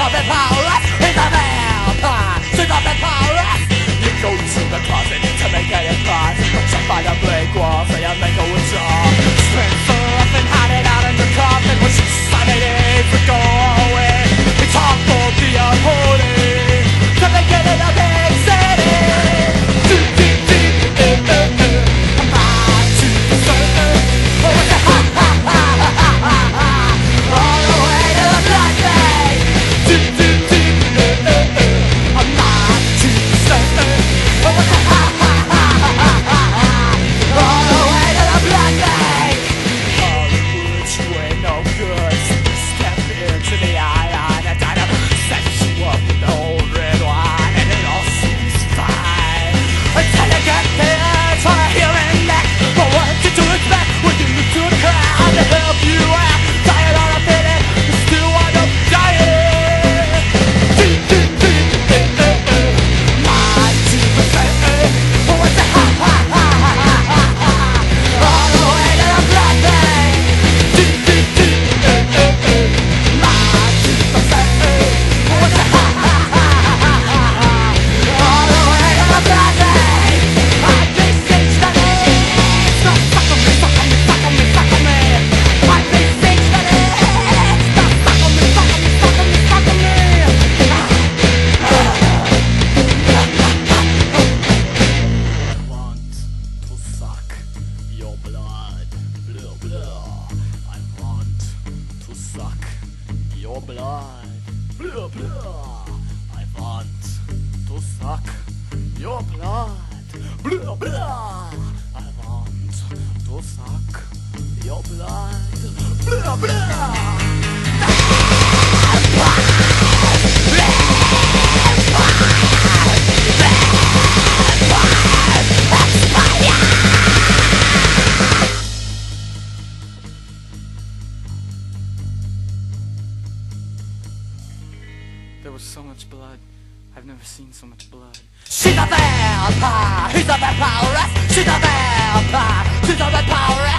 up in Paris, he's a vampire. You go to the closet. for blood. Blah, blah. I want to suck your blood. Blah, blah. I want to suck your blood. There was so much blood. I've never seen so much blood. She's a vampire! He's a vampire! She's a vampire! She's a vampire!